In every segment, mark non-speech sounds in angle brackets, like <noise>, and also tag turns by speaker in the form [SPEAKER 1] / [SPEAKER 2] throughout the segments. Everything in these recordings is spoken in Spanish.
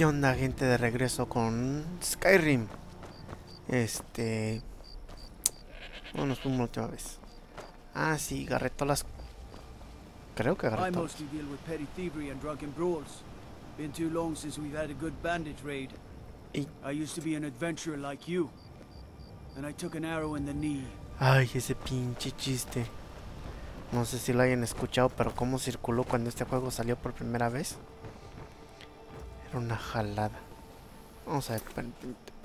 [SPEAKER 1] ¿Qué onda, gente? De regreso con Skyrim. Este. No nos fuimos la última vez. Ah, sí, agarré todas las. Creo que agarré todas.
[SPEAKER 2] mostly deal with petty thievery and drunken brawls. Been too long since we've had a good bandit raid.
[SPEAKER 1] Y-
[SPEAKER 2] I used to be an adventurer like you. And I took an arrow in the knee.
[SPEAKER 1] Ay, ese pinche chiste. No sé si lo hayan escuchado, pero cómo circuló cuando este juego salió por primera vez. Una jalada. Vamos a ver, por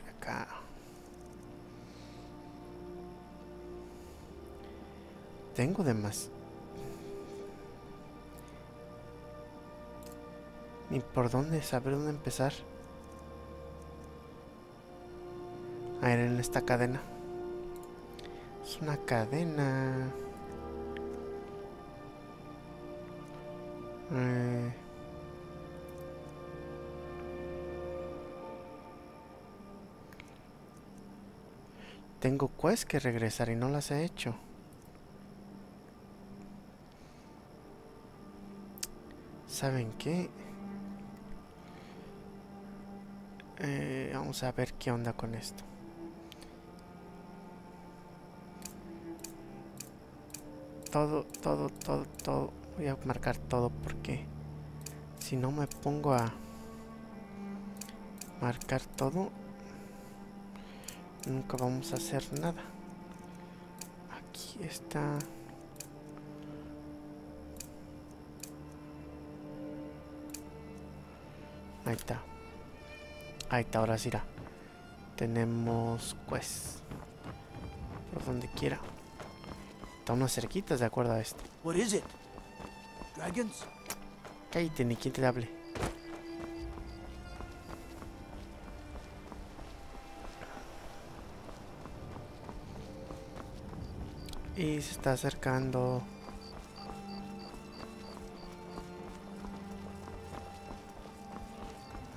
[SPEAKER 1] acá. Tengo de más. Ni por dónde, saber dónde empezar. A ver, en esta cadena. Es una cadena. Eh. Tengo quests que regresar y no las he hecho. ¿Saben qué? Eh, vamos a ver qué onda con esto. todo, todo, todo, todo. Voy a marcar todo porque si no me pongo a marcar todo, nunca vamos a hacer nada. Aquí está. Ahí está. Ahí está, ahora sí irá. Tenemos quest. Por donde quiera. Está unas cerquitas de acuerdo a esto.
[SPEAKER 2] What is it? Dragons?
[SPEAKER 1] Cállate, ni quien te hable. Y se está acercando.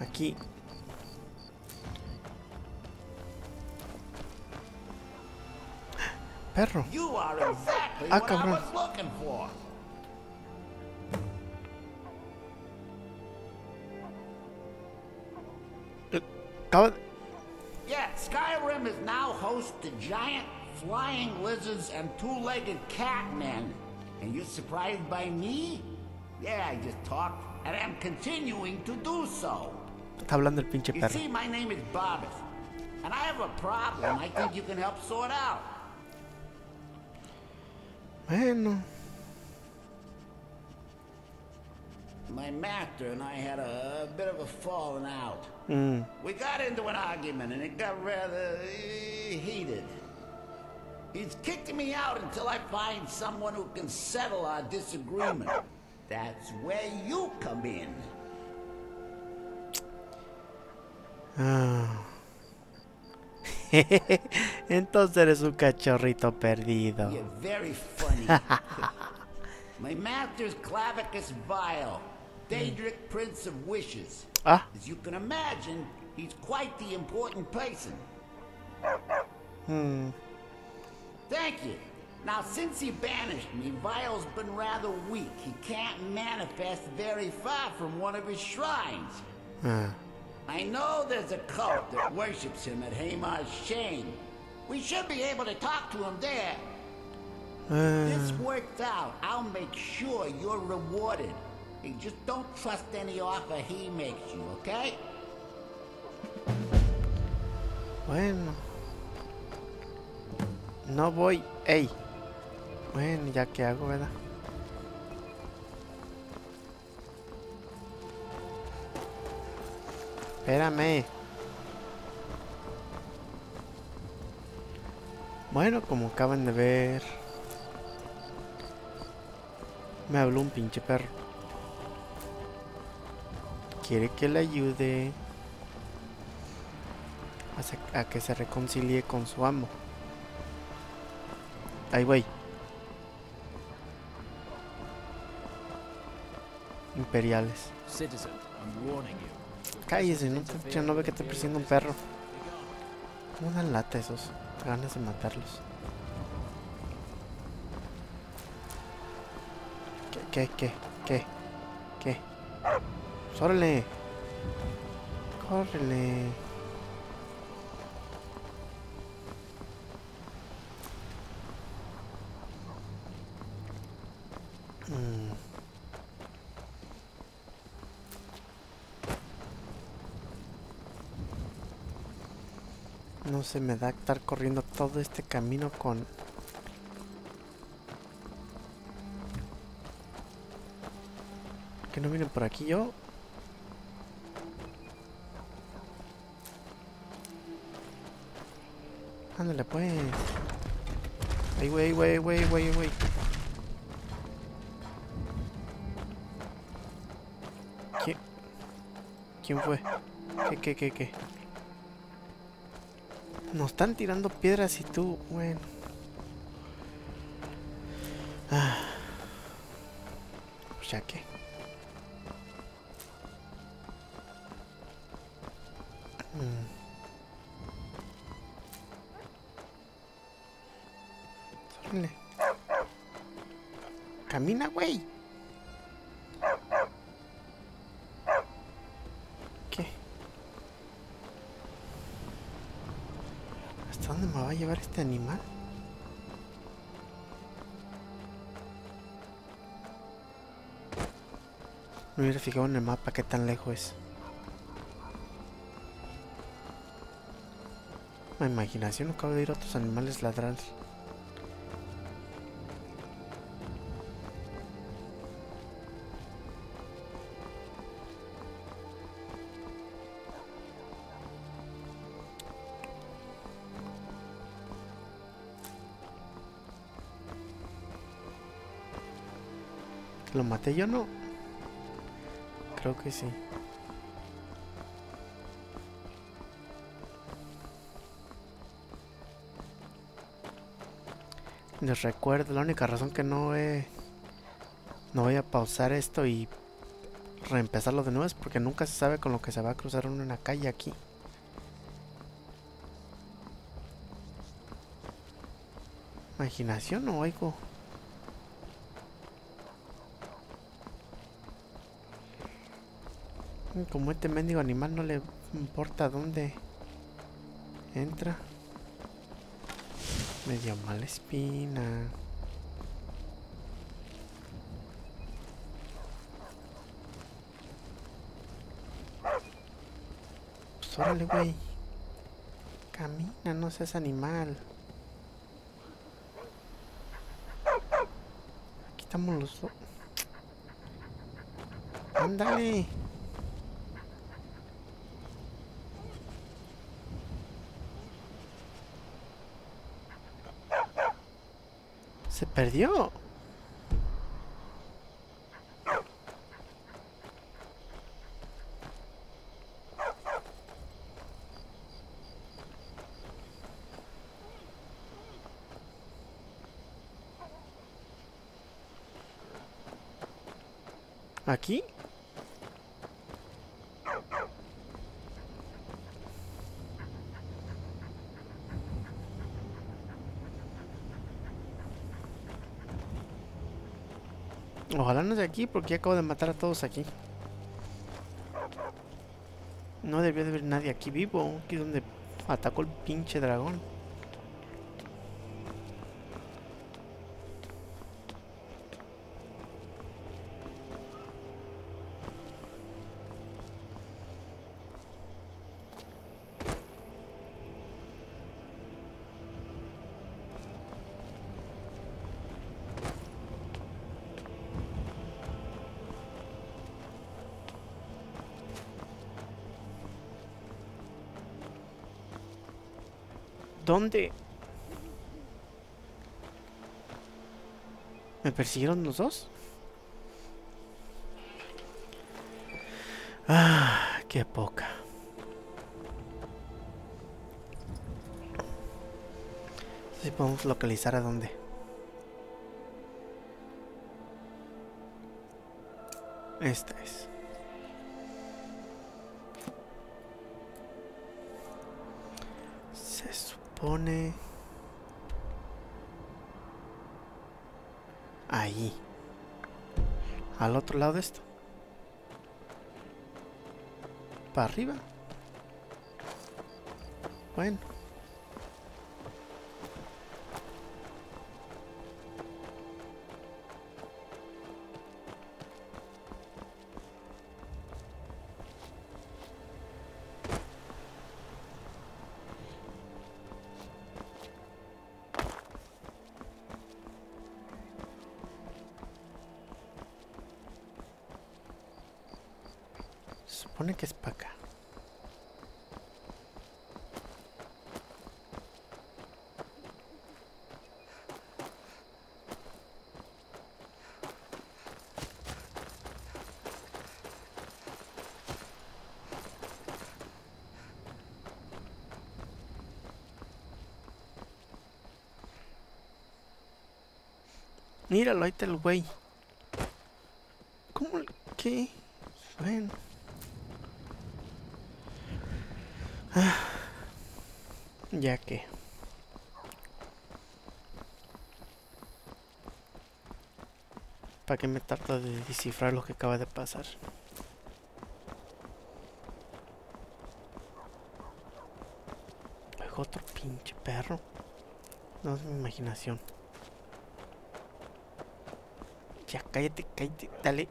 [SPEAKER 1] Aquí. Perro. Ah, cabrón. Acaba-
[SPEAKER 3] Yeah, Skyrim is now host to giant flying lizards and two-legged catmen. And you're surprised by me? Yeah, I just talked, and I'm continuing to do so.
[SPEAKER 1] Está hablando el pinche
[SPEAKER 3] You see, my name is Bobbis, and I have a problem I think you can help sort out.
[SPEAKER 1] Bueno.
[SPEAKER 3] My master and I had a, a bit of a falling out.
[SPEAKER 1] mm,
[SPEAKER 3] We got into an argument and it got rather uh, heated. He's kicking me out until I find someone who can settle our disagreement. That's where you come in.
[SPEAKER 1] Ah. <laughs> Entonces eres un cachorrito perdido.
[SPEAKER 3] You're very funny. <laughs> My master's Clavicus Vile, Daedric Prince of Wishes.
[SPEAKER 1] Ah,
[SPEAKER 3] As you can imagine, he's quite the important person.
[SPEAKER 1] hmm.
[SPEAKER 3] Thank you. Now, since he banished me, Vile's been rather weak. He can't manifest very far from one of his shrines. I know there's a cult that worships him at Hamar's Shane. We should be able to talk to him there. If this
[SPEAKER 1] uh.
[SPEAKER 3] works out. I'll make sure you're rewarded. Hey, just don't trust any offer he makes you, okay?
[SPEAKER 1] Bueno. No voy. Ey. Bueno, ya que hago, ¿verdad? Espérame. Bueno, como acaban de ver. Me habló un pinche perro. Quiere que le ayude a, a que se reconcilie con su amo. Ay, güey. Imperiales. Cállese, no, te- no ve que te persiguiendo un perro. Una lata esos. Ganas de matarlos. ¿Qué, qué, qué, qué, qué? Pues órale. Se me da estar corriendo todo este camino con... ¿Que no vienen por aquí yo? Ándale pues. Ay, güey, güey, güey, güey, güey. ¿Quién? ¿Quién fue? ¿Qué, qué, qué, qué? Nos están tirando piedras y tú, bueno. Ah. Pues ya que. Mm. Camina, güey. Llevar este animal? Me hubiera fijado en el mapa qué tan lejos es. La imaginación acabo de ir a otros animales ladrar. Maté yo no? Creo que sí. Les recuerdo, la única razón que no he... No voy a pausar esto y reempezarlo de nuevo es porque nunca se sabe con lo que se va a cruzar uno en la calle aquí. Imaginación o oigo. Como este mendigo animal no le importa dónde entra. Me dio mala espina. Pues órale, güey. Camina, no seas animal. Aquí estamos los dos. Ándale. Se perdió. ¿Aquí? Ojalá no de aquí porque acabo de matar a todos aquí. No debió de haber nadie aquí vivo. Aquí es donde atacó el pinche dragón. ¿Dónde? ¿Me persiguieron los dos? Ah, qué poca. Si podemos localizar a dónde. Esta es. pone... Ahí. Al otro lado de esto. Para arriba. Bueno. Míralo, ahí está el güey. ¿Cómo? ¿Qué? Bueno. Ah, ya que. ¿Para qué me tarda de descifrar lo que acaba de pasar? Otro pinche perro. No es mi imaginación. Ya, cállate, cállate, dale.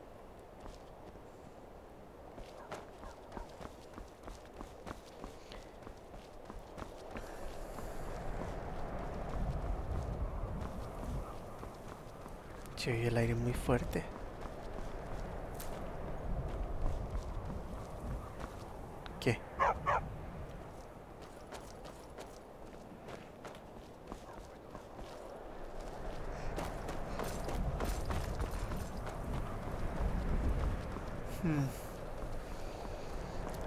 [SPEAKER 1] Se oye el aire muy fuerte. ¿Qué? Hmm.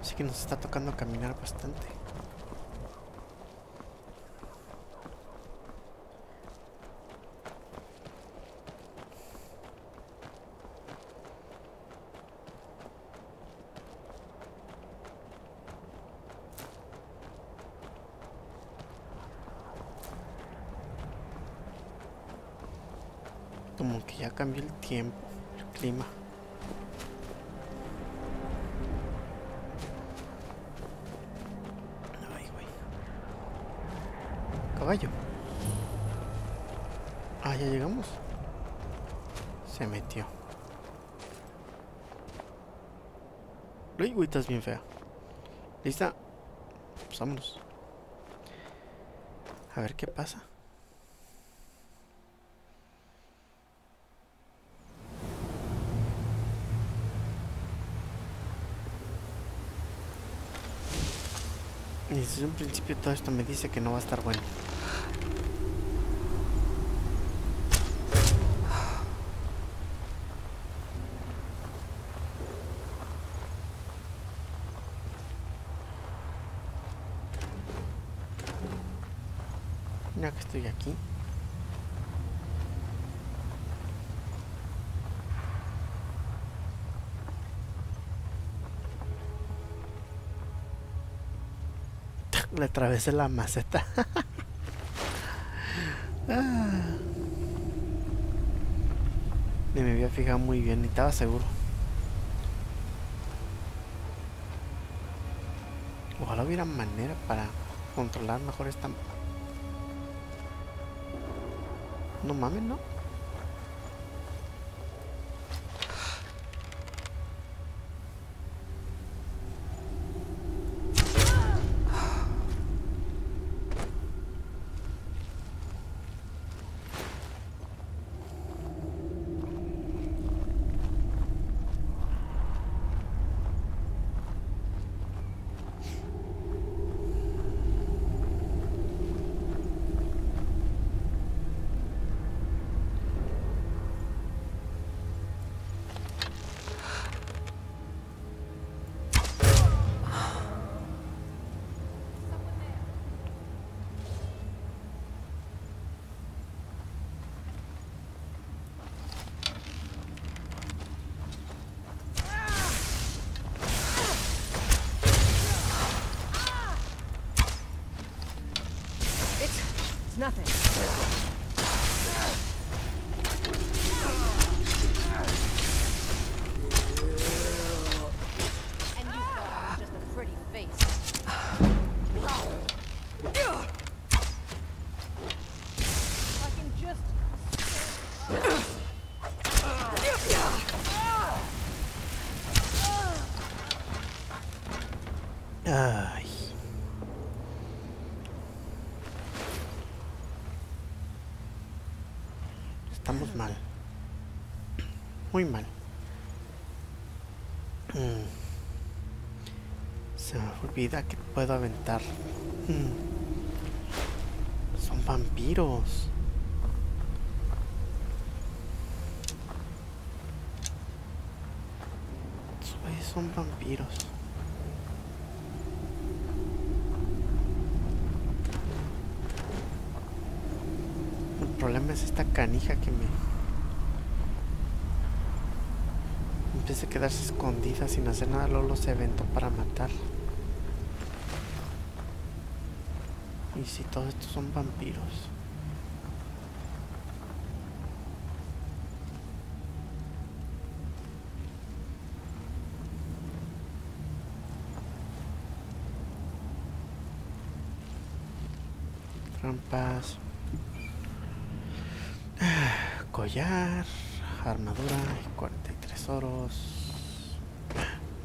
[SPEAKER 1] Así nos está tocando caminar bastante. Como que ya cambió el tiempo, el clima. Ay, güey. Caballo. Ah, ya llegamos. Se metió. Güey, estás bien fea. ¿Lista? Pues vámonos. A ver qué pasa. Y desde un principio todo esto me dice que no va a estar bueno. Ya que estoy aquí. Le la maceta. <laughs> Ah. Ni me había fijado muy bien, ni estaba seguro. Ojalá hubiera manera para controlar mejor esta... No mames, ¿no?
[SPEAKER 4] Nothing.
[SPEAKER 1] Estamos mal. Muy mal. Mm. Se me olvida que puedo aventar. Mm. Son vampiros. Son vampiros. El problema es esta canija que me... Empieza a quedarse escondida sin hacer nada, luego se aventó para matar. Y si todos estos son vampiros. Trampas. Collar, armadura, 43 oros.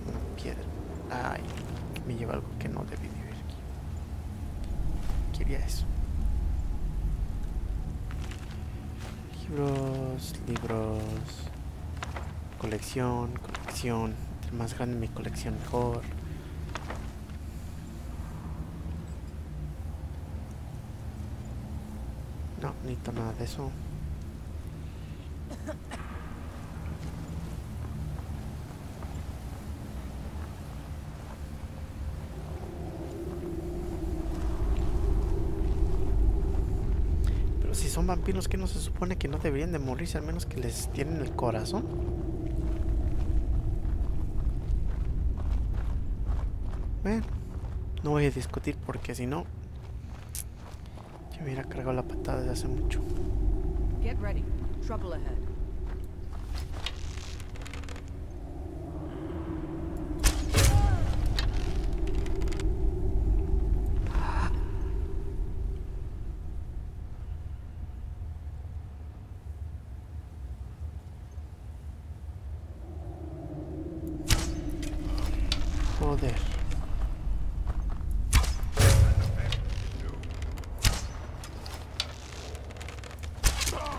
[SPEAKER 1] Una piedra. Ay, me lleva algo que no debí de ver aquí. Quería eso. Libros, libros. Colección, colección. Más grande mi colección, mejor. No, necesito nada de eso. Pero si vampiros, que no se supone que no deberían de morirse, al menos que les tienen el corazón? Bueno, no voy a discutir porque si no, yo hubiera cargado la patada desde hace mucho.
[SPEAKER 4] Trouble ahead.
[SPEAKER 1] Joder.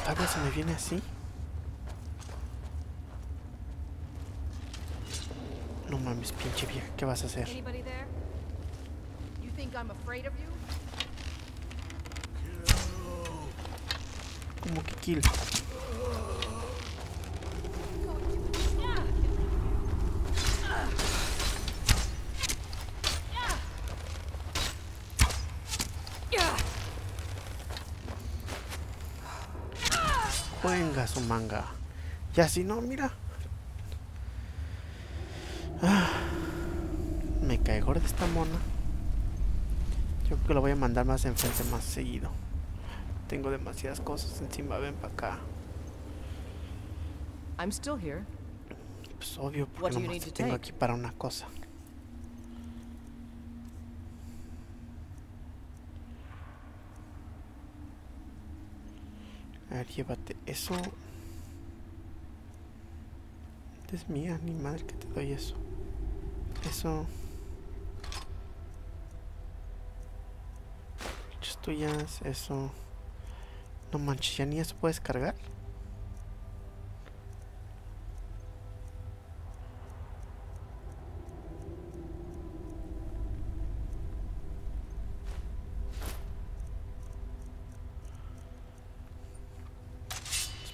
[SPEAKER 1] A ver si me viene así. No mames, pinche vieja, ¿qué vas a hacer? Como que kill. Su manga. Ya si no, mira. Ah, me cae gorda esta mona. Yo creo que lo voy a mandar más enfrente más seguido. Tengo demasiadas cosas encima, ven para acá.
[SPEAKER 4] I'm still here.
[SPEAKER 1] Pues obvio, porque nomás te tengo aquí para una cosa. Llévate eso. Es mía, ni madre que te doy eso. Eso. Tuyas, eso. No manches, ya ni eso puedes cargar.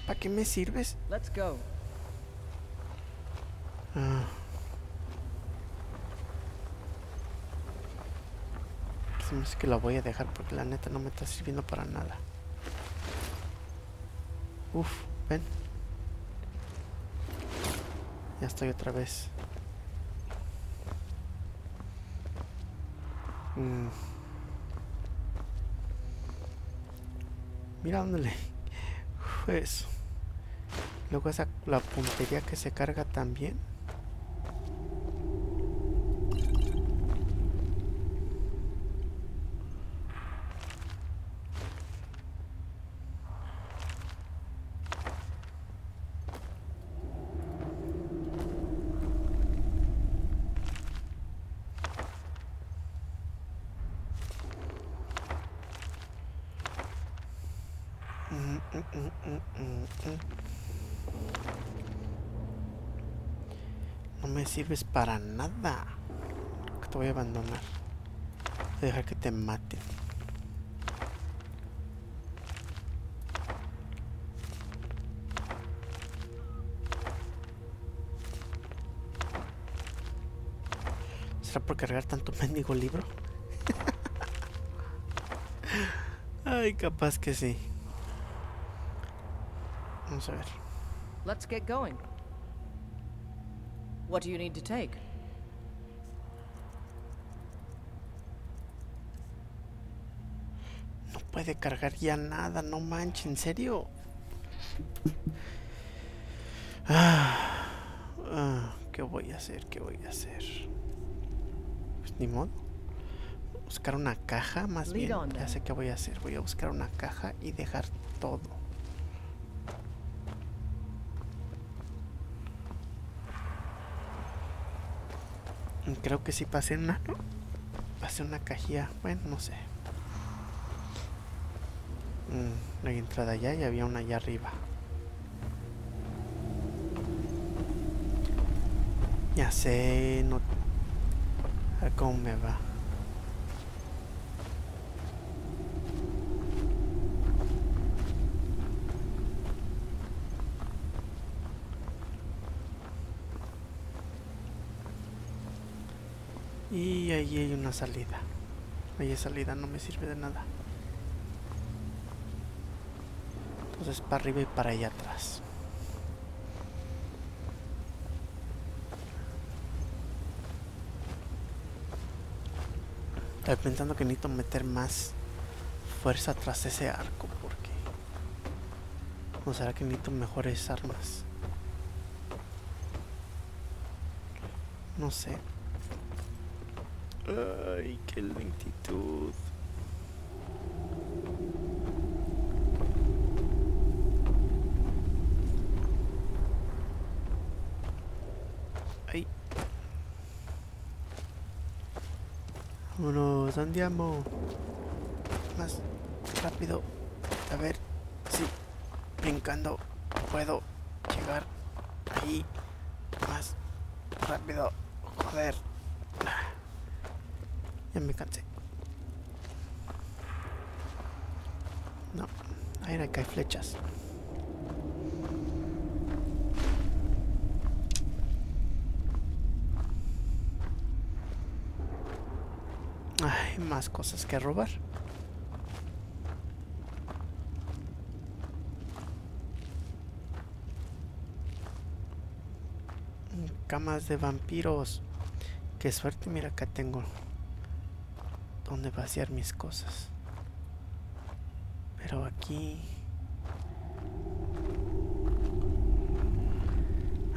[SPEAKER 1] ¿Para qué me sirves?
[SPEAKER 4] Let's go.
[SPEAKER 1] Ah. Hace que la voy a dejar porque la neta no me está sirviendo para nada. Uf, ven. Ya estoy otra vez. Mm. Mira dónde le fue eso. Luego esa la puntería que se carga también. Mm, mm, mm, sirves para nada. Te voy a abandonar. Voy a dejar que te maten. ¿Será por cargar tanto <laughs> mendigo libro? <laughs> Ay, capaz que sí. Vamos a ver.
[SPEAKER 4] Let's get going. What do you need to take?
[SPEAKER 1] No puede cargar ya nada, no manches, ¿en serio? Ah, ah, ¿Qué voy a hacer? ¿Qué voy a hacer? Pues ni modo. Buscar una caja, más
[SPEAKER 4] Lead
[SPEAKER 1] bien. Ya sé qué voy a hacer. Voy a buscar una caja y dejar todo. Creo que sí pasé una, ¿no? Pasé una cajilla. Bueno, no sé. Mm, hay entrada allá y había una allá arriba. Ya sé, no. A cómo me va. Ahí hay una salida. Ahí hay salida, no me sirve de nada. Entonces para arriba y para allá atrás. Estoy pensando que necesito meter más fuerza tras ese arco porque... ¿O será que necesito mejores armas? No sé. Ay, qué lentitud. Ay. Vámonos, andiamo. Más rápido. A ver si brincando puedo llegar ahí. Más rápido. Joder. Ya me cansé. No, ahí no hay flechas. Hay más cosas que robar. Camas de vampiros. Qué suerte, mira acá tengo donde vaciar mis cosas. Pero aquí...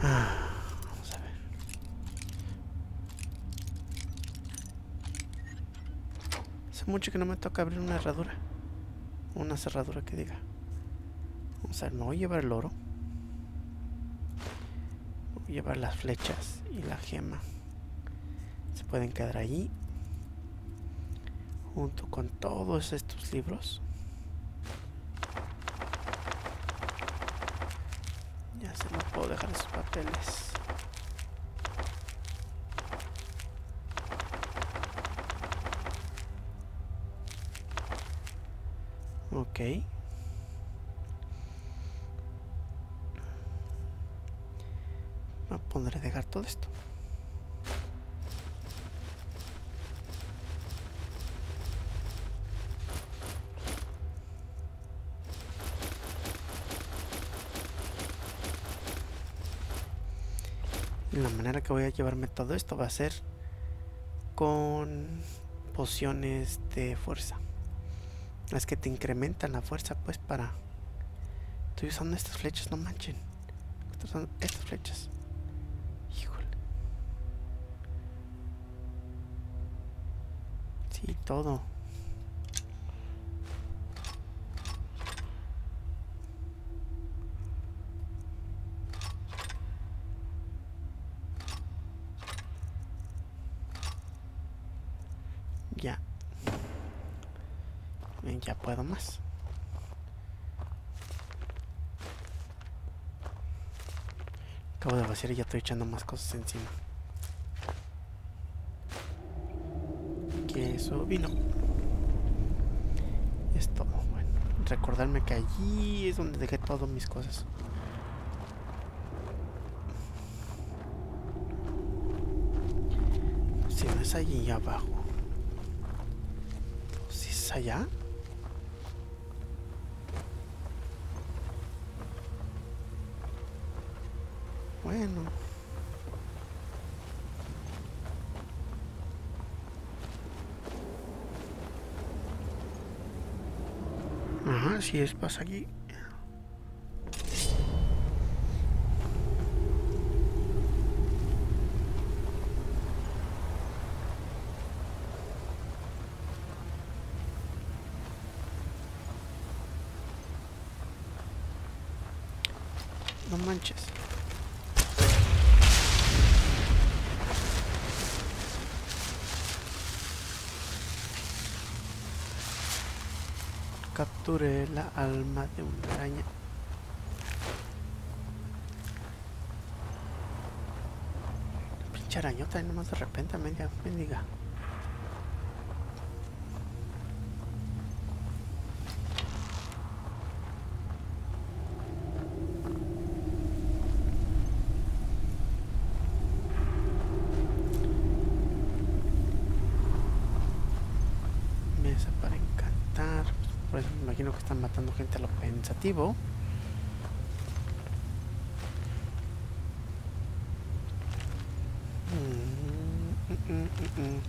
[SPEAKER 1] Ah, vamos a ver. Hace mucho que no me toca abrir una herradura. Una cerradura que diga. Vamos a ver, me voy a llevar el oro. Voy a llevar las flechas y la gema. Se pueden quedar allí junto con todos estos libros. Ya se no puedo dejar esos papeles. Que voy a llevarme todo esto va a ser con pociones de fuerza. Es que te incrementan la fuerza pues para... Estoy usando estas flechas, no manchen. Estas flechas. Híjole. Sí, todo. más. Acabo de vaciar y ya estoy echando más cosas encima. Que Queso, vino. Es todo. Bueno, recordarme que allí es donde dejé todas mis cosas. Si no es allí abajo. Pues, si es allá. Bueno. Ajá, si es pasa aquí. No manches. La alma de una araña. Pinche arañota, nomás de repente mendiga. Mesa para encantar. Por eso me imagino que están matando gente a lo pensativo. Mm, mm, mm, mm, mm.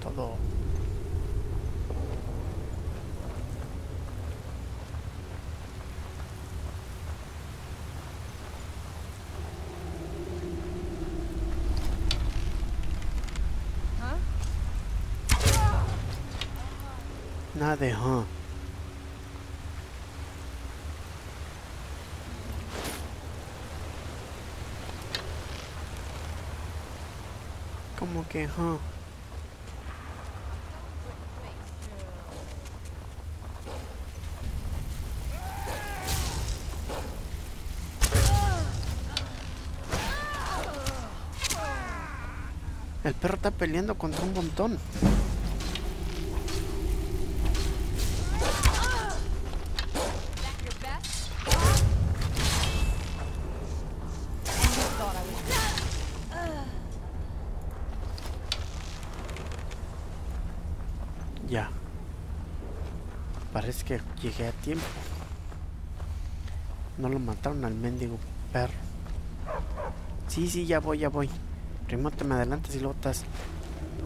[SPEAKER 1] Todo.
[SPEAKER 4] Huh?
[SPEAKER 1] De huh. Como que huh. El perro está peleando contra un montón. Ya. Parece que llegué a tiempo. No lo mataron al mendigo perro. Sí, sí, ya voy, ya voy. Primero te me adelantas y luego estás.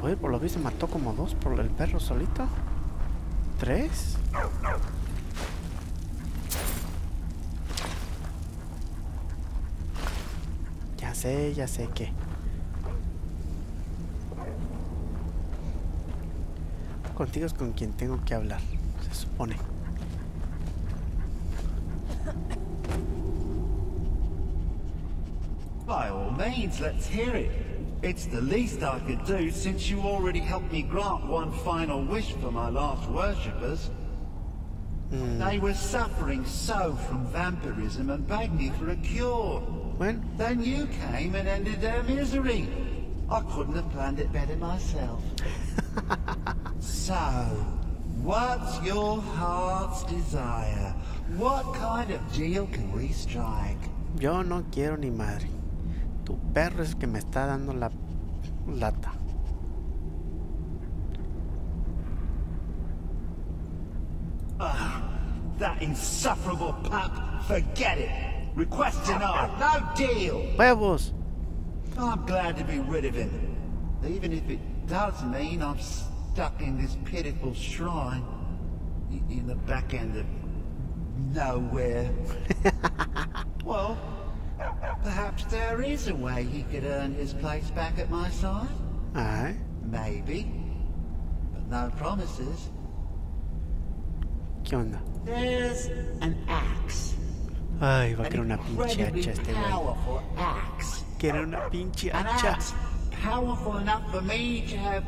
[SPEAKER 1] Oye, por lo visto mató como dos por el perro solito. ¿Tres? Ya sé, ya sé que. Contigo es con quien tengo que hablar, se supone.
[SPEAKER 3] By all means, let's hear it. It's the least I could do since you already helped me grant one final wish for my last worshippers. Hmm. They were suffering so from vampirism and begged me for a cure.
[SPEAKER 1] Bueno,
[SPEAKER 3] Then you came and ended their misery. I couldn't have planned it better myself. <laughs> so, what's your heart's desire? What kind of deal can we strike?
[SPEAKER 1] yo no quiero ni madre. Tu perro es el que me está dando la lata.
[SPEAKER 3] Ah, that insufferable pup, forget it. Request denied, ah, no deal.
[SPEAKER 1] ¡Huevos!
[SPEAKER 3] I'm glad to be rid of him, even if it does mean I'm stuck in this pitiful shrine in the back end of nowhere. <laughs> well, perhaps there is a way he could earn his place back at my side.
[SPEAKER 1] Ay,
[SPEAKER 3] Maybe, but no promises.
[SPEAKER 1] ¿qué onda?
[SPEAKER 3] There's an axe.
[SPEAKER 1] Ay, va a querer una pinche hacha este güey.
[SPEAKER 3] axe.
[SPEAKER 1] Quiere una pinche
[SPEAKER 3] An eh,
[SPEAKER 1] hacha.
[SPEAKER 3] axe
[SPEAKER 5] powerful enough for me to have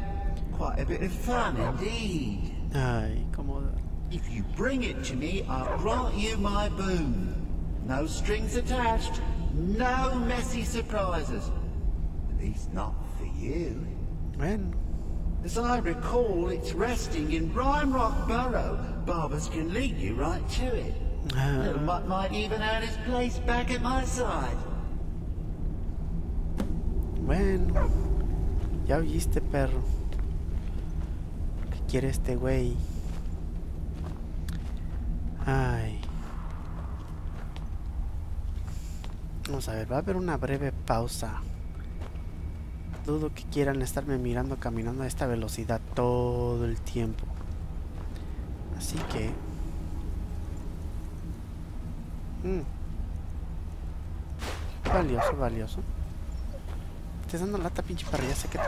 [SPEAKER 5] quite a bit of fun indeed.
[SPEAKER 1] Ay, como...
[SPEAKER 5] If you bring it to me, I'll grant you my boon. No strings attached, no messy surprises. At least not for you.
[SPEAKER 1] Bueno,
[SPEAKER 5] As I recall, it's resting in Rhyme Rock Burrow. Barbers can lead you right to it.
[SPEAKER 1] ah,
[SPEAKER 5] Little Mutt might even earn his place back at my side.
[SPEAKER 1] bueno. Ya oíste, perro. ¿Qué quiere este güey? Ay. Vamos a ver, va a haber una breve pausa. Dudo que quieran estarme mirando caminando a esta velocidad todo el tiempo. Así que... Mm. Valioso, valioso. Estás dando lata, pinche perro, ya sé que...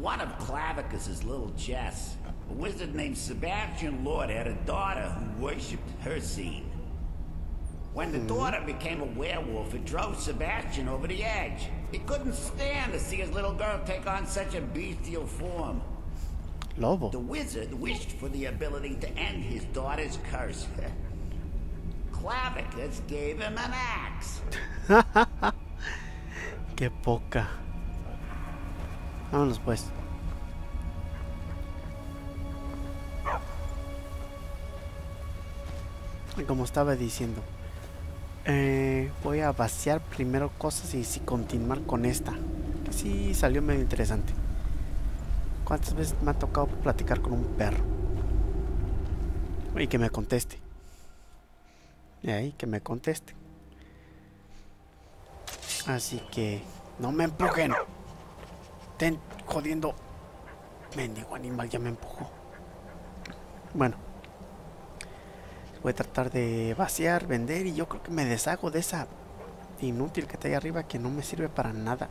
[SPEAKER 3] One of Clavicus's little Jess, a wizard named Sebastian Lord, had a daughter who worshipped her scene. When the hmm. daughter became a werewolf, it drove Sebastian over the edge. He couldn't stand to see his little girl take on such a bestial form.
[SPEAKER 1] Lobo.
[SPEAKER 3] The wizard wished for the ability to end his daughter's curse. <laughs> Clavicus gave him an axe. <laughs>
[SPEAKER 1] Qué poca. Vámonos pues. Como estaba diciendo, eh, voy a vaciar primero cosas y si continuar con esta. Que sí salió medio interesante. ¿Cuántas veces me ha tocado platicar con un perro? Y que me conteste. Y ahí, que me conteste. Así que no me empujen. Estén jodiendo. Mendigo animal ya me empujó. Bueno. Voy a tratar de vaciar, vender y yo creo que me deshago de esa inútil que está ahí arriba que no me sirve para nada.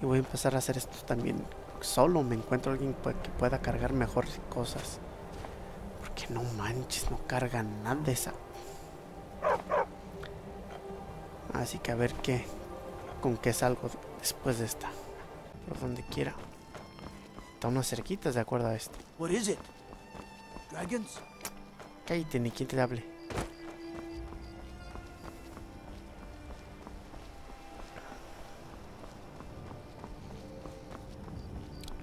[SPEAKER 1] Y voy a empezar a hacer esto también solo. Me encuentro alguien que pueda cargar mejor cosas. Porque no manches, no carga nada de esa. Así que a ver qué, con qué salgo después de esta. Por donde quiera. Está unas cerquitas de acuerdo a esto.
[SPEAKER 2] What is it? Dragons?
[SPEAKER 1] Cállate, ni quien te hable.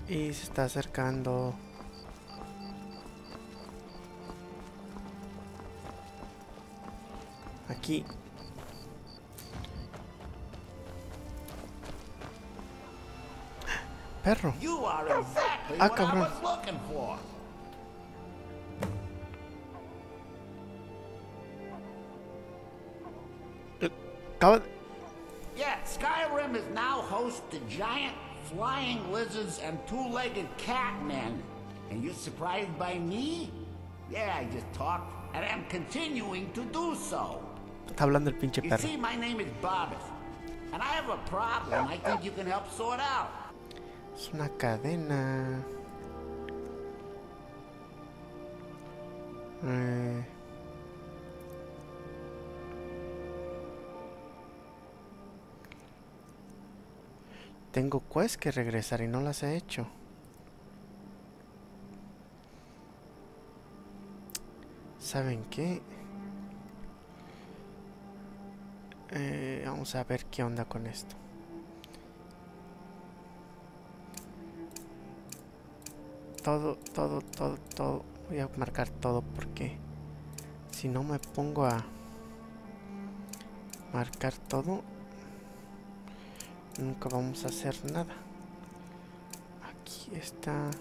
[SPEAKER 1] Y se está acercando. Aquí. Perro.
[SPEAKER 3] You are exactly
[SPEAKER 1] Ah,
[SPEAKER 3] what I was looking for.
[SPEAKER 1] Acaba-
[SPEAKER 3] Yeah, Skyrim is now host to giant flying lizards and two-legged catmen. And you're surprised by me? Yeah, I just talked, and I'm continuing to do so.
[SPEAKER 1] Está hablando el pinche
[SPEAKER 3] You see, my name is Bobbith, and I have a problem I think you can help sort out.
[SPEAKER 1] Es una cadena. Eh. Tengo quests que regresar y no las he hecho. ¿Saben qué? Eh, vamos a ver qué onda con esto. Todo, todo, todo, todo. Voy a marcar todo porque si no me pongo a marcar todo, nunca vamos a hacer nada. Aquí está.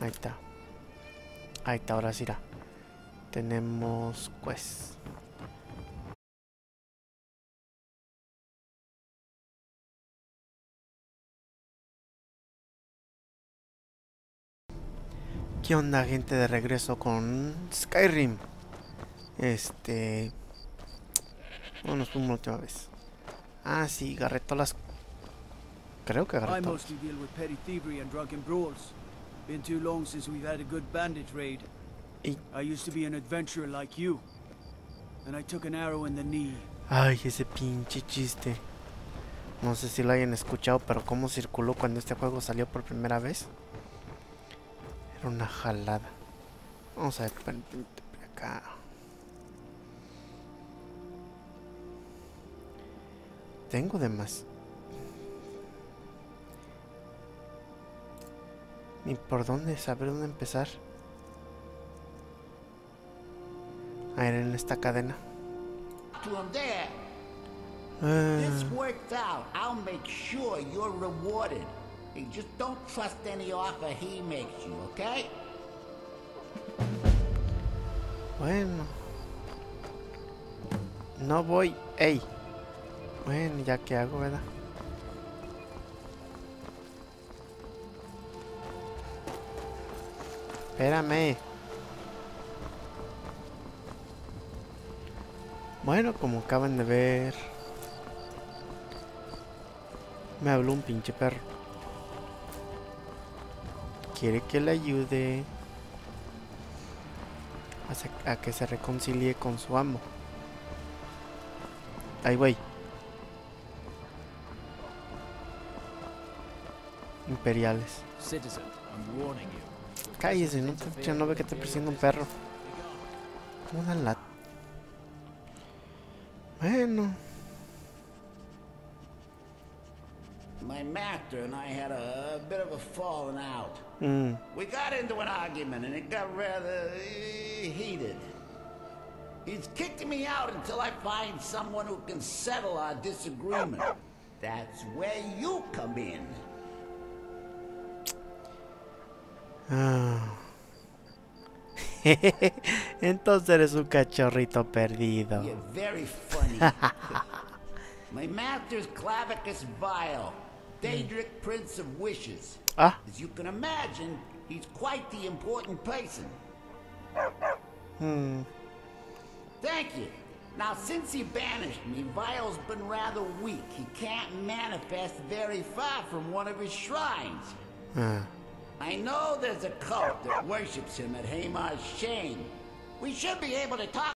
[SPEAKER 1] Ahí está. Ahí está, ahora sí. Tenemos quest. ¿Qué onda, gente? De regreso con Skyrim. Este. No nos fuimos la última vez. Ah, sí, agarré todas las. Creo que
[SPEAKER 2] I
[SPEAKER 1] agarré todas.
[SPEAKER 2] mostly deal with petty thievery and drunken brawls. Been too long since we've had a good bandit raid. I used to be an adventurer like you. And I took an arrow in the knee.
[SPEAKER 1] Ay, ese pinche chiste. No sé si lo hayan escuchado, pero cómo circuló cuando este juego salió por primera vez. Una jalada. Vamos a ver, acá. Tengo de más. Ni por dónde, saber dónde empezar. A ver, en esta cadena. Ah.
[SPEAKER 3] Hey, just don't trust any offer he makes you, okay?
[SPEAKER 1] Bueno. No voy. ¡Ey! Bueno, ya que hago, ¿verdad? Espérame. Bueno, como acaban de ver. Me habló un pinche perro. Quiere que le ayude a, que se reconcilie con su amo. Ay, güey. Imperiales. Cállese, no, te- no ve
[SPEAKER 6] with
[SPEAKER 1] que te persiguiendo un perro.
[SPEAKER 6] Be gone.
[SPEAKER 1] ¿Cómo dan la...? Bueno.
[SPEAKER 3] My master and I had a, a bit of a falling out.
[SPEAKER 1] mm,
[SPEAKER 3] We got into an argument and it got rather uh, heated. He's kicking me out until I find someone who can settle our disagreement. That's where you come in.
[SPEAKER 1] ah. <laughs> Entonces eres un cachorrito perdido.
[SPEAKER 3] You're very funny. <laughs> My master's Clavicus Vile, Daedric Prince of Wishes.
[SPEAKER 1] Ah,
[SPEAKER 3] As you can imagine, he's quite the important person.
[SPEAKER 1] hmm.
[SPEAKER 3] Thank you. Now, since he banished me, Vile's been rather weak. He can't manifest very far from one of his shrines.
[SPEAKER 1] ah.
[SPEAKER 3] I know there's a cult that worships him at Hamar's Shane. We should be able to talk